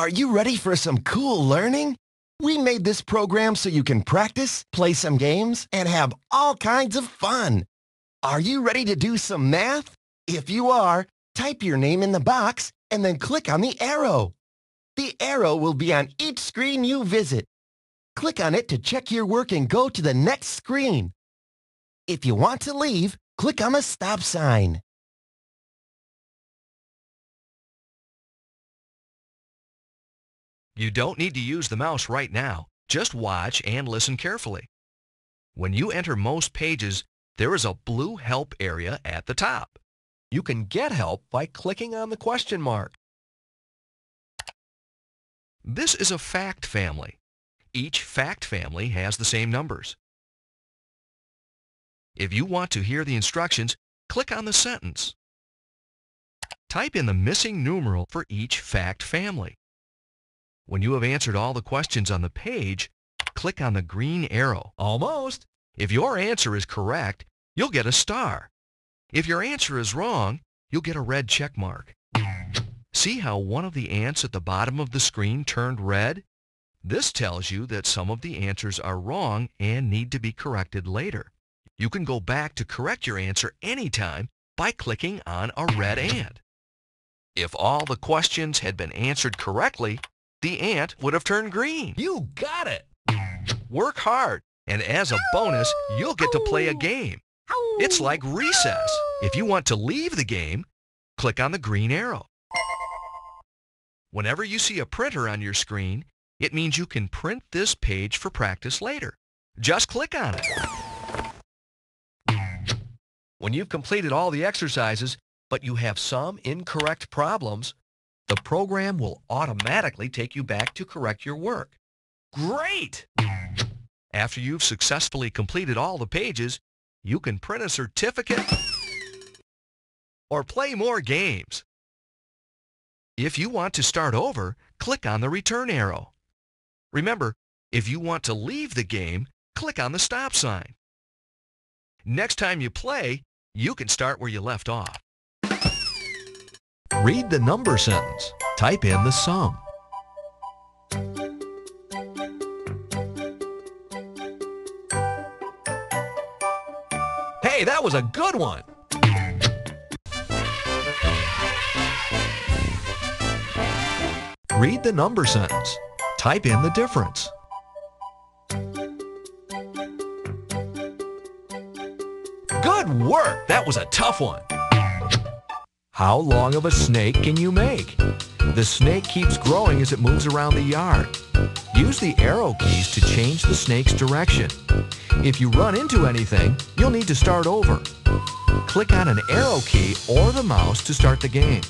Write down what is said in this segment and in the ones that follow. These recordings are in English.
Are you ready for some cool learning? We made this program so you can practice, play some games, and have all kinds of fun. Are you ready to do some math? If you are, type your name in the box and then click on the arrow. The arrow will be on each screen you visit. Click on it to check your work and go to the next screen. If you want to leave, click on the stop sign. You don't need to use the mouse right now. Just watch and listen carefully. When you enter most pages, there is a blue help area at the top. You can get help by clicking on the question mark. This is a fact family. Each fact family has the same numbers. If you want to hear the instructions, click on the sentence. Type in the missing numeral for each fact family. When you have answered all the questions on the page, click on the green arrow. Almost. If your answer is correct, you'll get a star. If your answer is wrong, you'll get a red check mark. See how one of the ants at the bottom of the screen turned red? This tells you that some of the answers are wrong and need to be corrected later. You can go back to correct your answer anytime by clicking on a red ant. If all the questions had been answered correctly, the ant would have turned green. You got it! Work hard, and as a bonus, you'll get to play a game. It's like recess. If you want to leave the game, click on the green arrow. Whenever you see a printer on your screen, it means you can print this page for practice later. Just click on it. When you've completed all the exercises, but you have some incorrect problems, the program will automatically take you back to correct your work. Great! After you've successfully completed all the pages, you can print a certificate or play more games. If you want to start over, click on the return arrow. Remember, if you want to leave the game, click on the stop sign. Next time you play, you can start where you left off. Read the number sentence. Type in the sum. Hey, that was a good one! Read the number sentence. Type in the difference. Good work! That was a tough one. How long of a snake can you make? The snake keeps growing as it moves around the yard. Use the arrow keys to change the snake's direction. If you run into anything, you'll need to start over. Click on an arrow key or the mouse to start the game.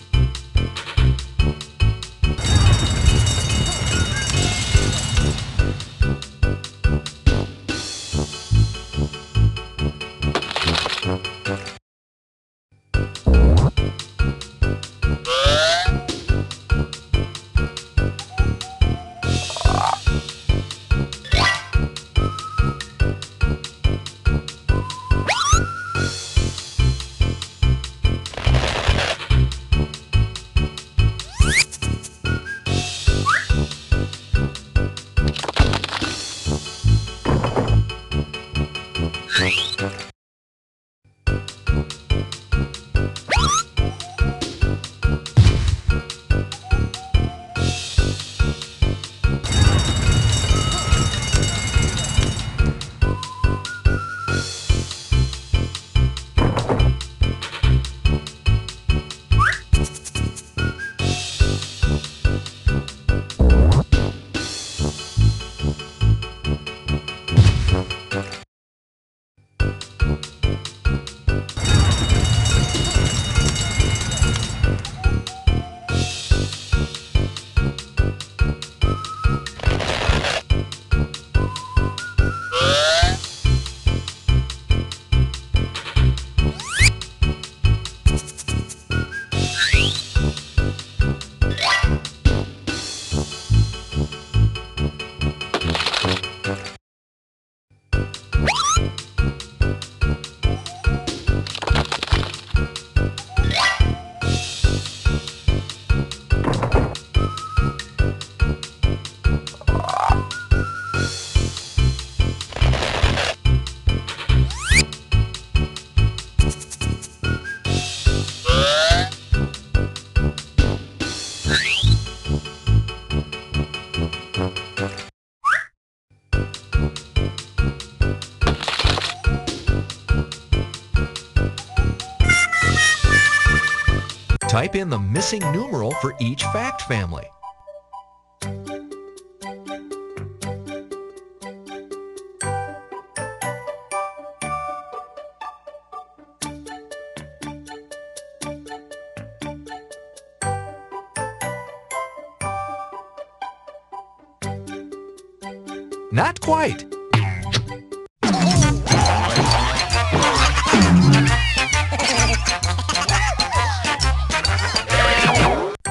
Type in the missing numeral for each fact family.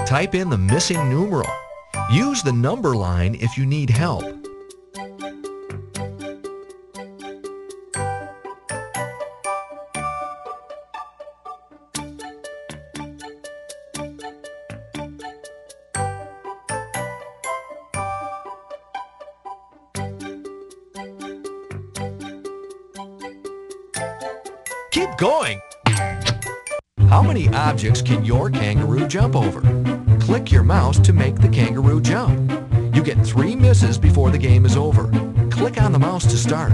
Type in the missing numeral. Use the number line if you need help. Keep going. How many objects can your kangaroo jump over? Mouse to make the kangaroo jump. You get three misses before the game is over. Click on the mouse to start.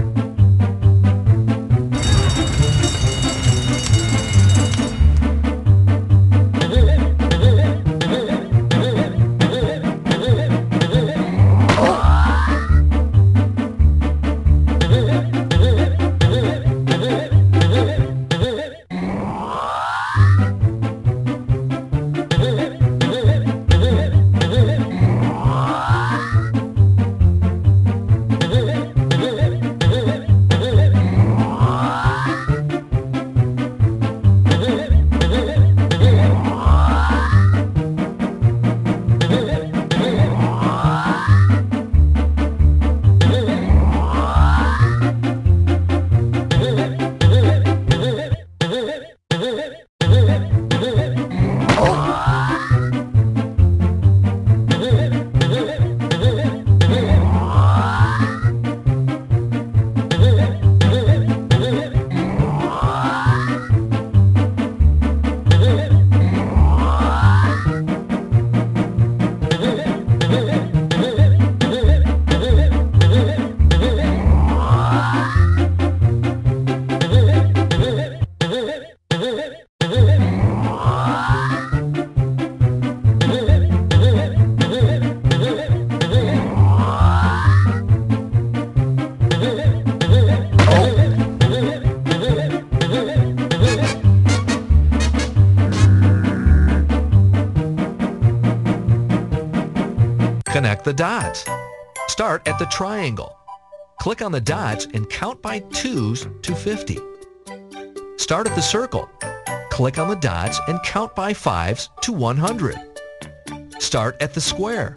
Start at the triangle. Click on the dots and count by twos to 50. Start at the circle. Click on the dots and count by fives to 100. Start at the square.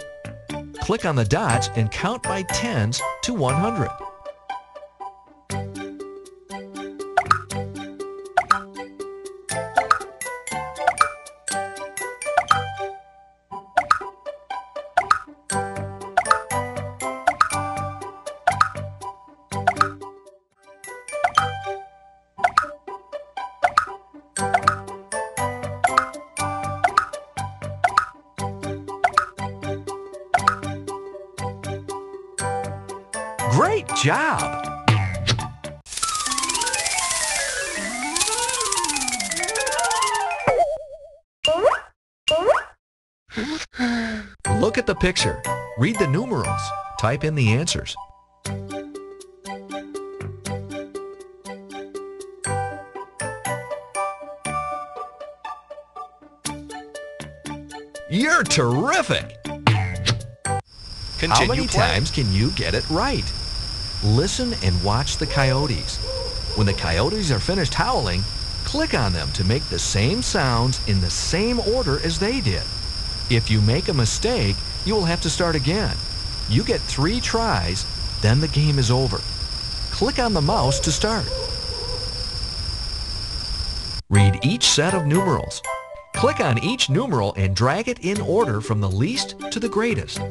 Click on the dots and count by tens to 100. Great job! Look at the picture. Read the numerals. Type in the answers. You're terrific! Continue How many playing. times can you get it right? Listen and watch the coyotes. When the coyotes are finished howling, click on them to make the same sounds in the same order as they did. If you make a mistake, you will have to start again. You get three tries, then the game is over. Click on the mouse to start. Read each set of numerals. Click on each numeral and drag it in order from the least to the greatest.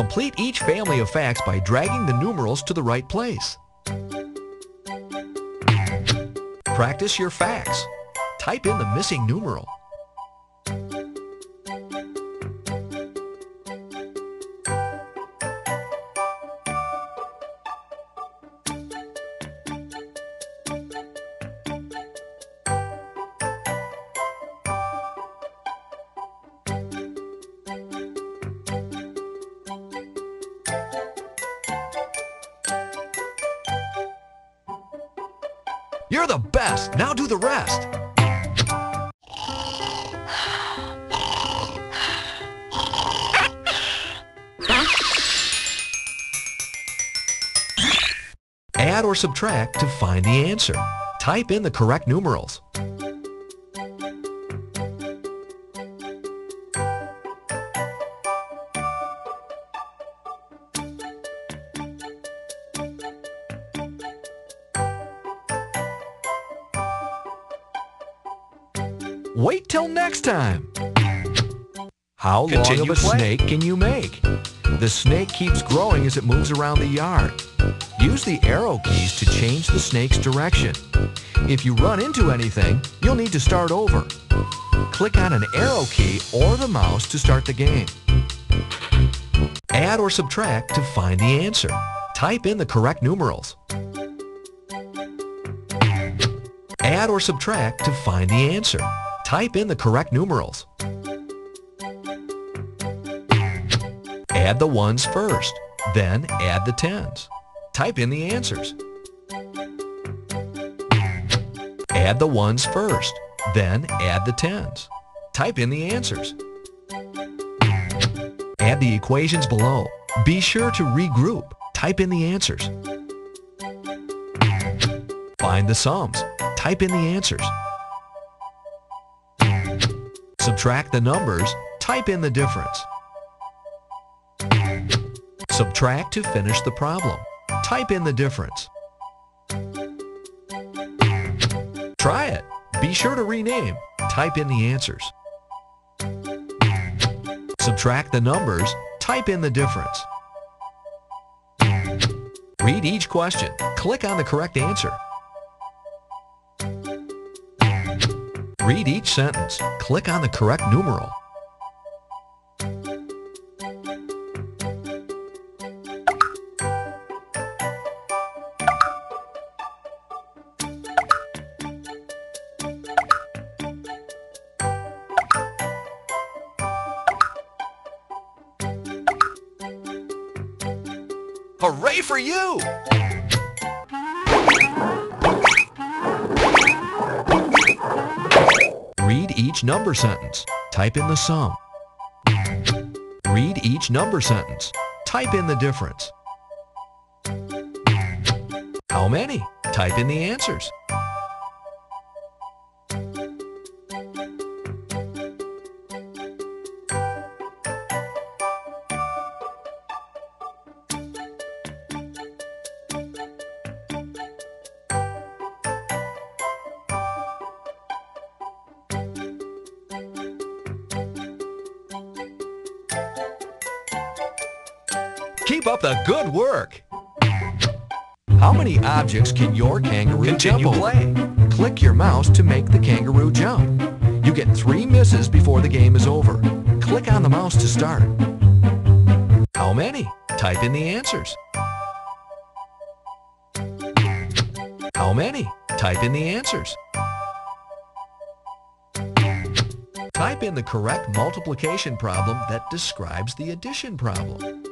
Complete each family of facts by dragging the numerals to the right place. Practice your facts. Type in the missing numeral. You're the best. Now do the rest. Add or subtract to find the answer. Type in the correct numerals. Next time. How Continue long of a play. snake can you make? The snake keeps growing as it moves around the yard. Use the arrow keys to change the snake's direction. If you run into anything, you'll need to start over. Click on an arrow key or the mouse to start the game. Add or subtract to find the answer. Type in the correct numerals. Add or subtract to find the answer. Type in the correct numerals. Add the ones first, then add the tens. Type in the answers. Add the ones first, then add the tens. Type in the answers. Add the equations below. Be sure to regroup. Type in the answers. Find the sums. Type in the answers. Subtract the numbers. Type in the difference. Subtract to finish the problem. Type in the difference. Try it. Be sure to rename. Type in the answers. Subtract the numbers. Type in the difference. Read each question. Click on the correct answer. Read each sentence. Click on the correct numeral. Number sentence. Type in the sum. Read each number sentence. Type in the difference. How many? Type in the answers. Continue jump over? play. Click your mouse to make the kangaroo jump. You get three misses before the game is over. Click on the mouse to start. How many? Type in the answers. How many? Type in the answers. Type in the correct multiplication problem that describes the addition problem.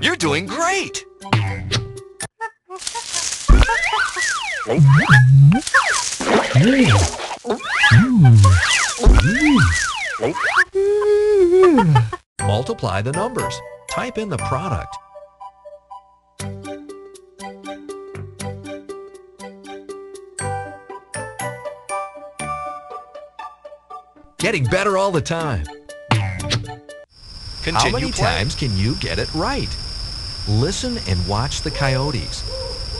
You're doing great! Multiply the numbers. Type in the product. Getting better all the time. Continue How many play. times can you get it right? Listen and watch the coyotes.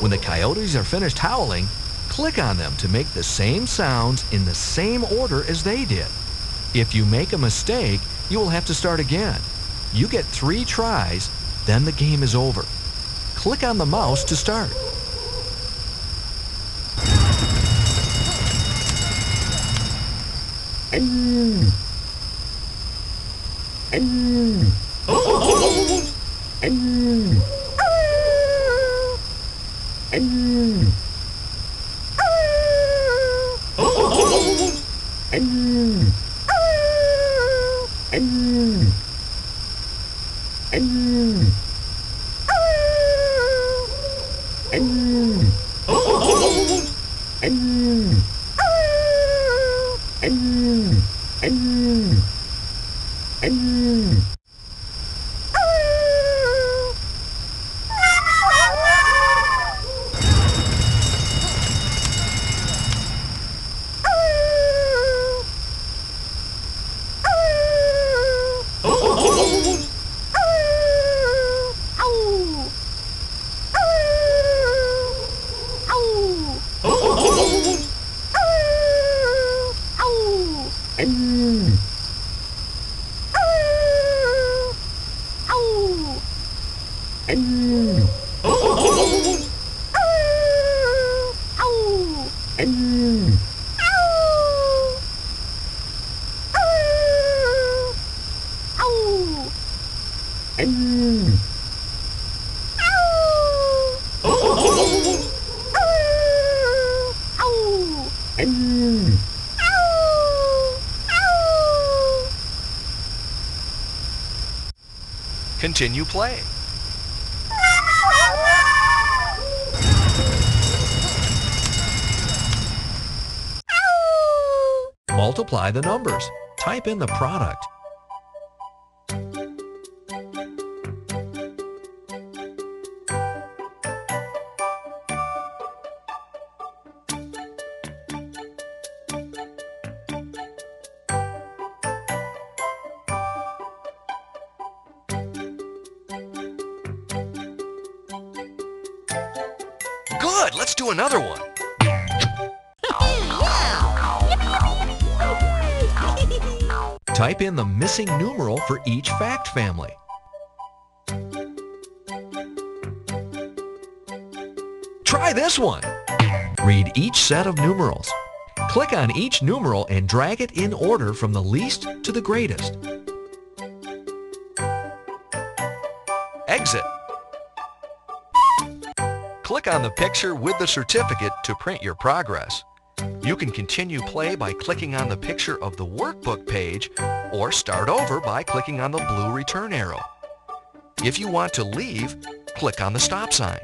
When the coyotes are finished howling, click on them to make the same sounds in the same order as they did. If you make a mistake, you will have to start again. You get three tries, then the game is over. Click on the mouse to start. Mm. Mm. Oh, anh anh Continue playing. Multiply the numbers. Type in the product. Good, let's do another one. Type in the missing numeral for each fact family. Try this one. Read each set of numerals. Click on each numeral and drag it in order from the least to the greatest. Click on the picture with the certificate to print your progress. You can continue play by clicking on the picture of the workbook page or start over by clicking on the blue return arrow. If you want to leave, click on the stop sign.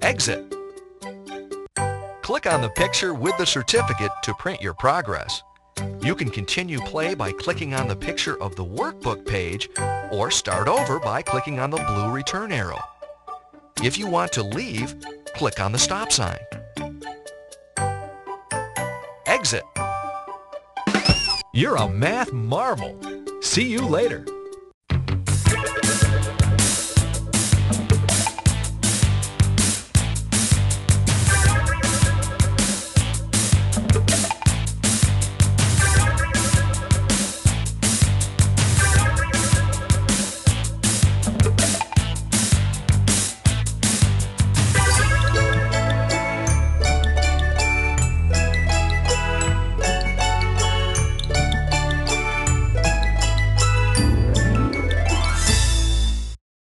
Exit. Click on the picture with the certificate to print your progress. You can continue play by clicking on the picture of the workbook page or start over by clicking on the blue return arrow. If you want to leave, click on the stop sign. Exit. You're a math marvel. See you later.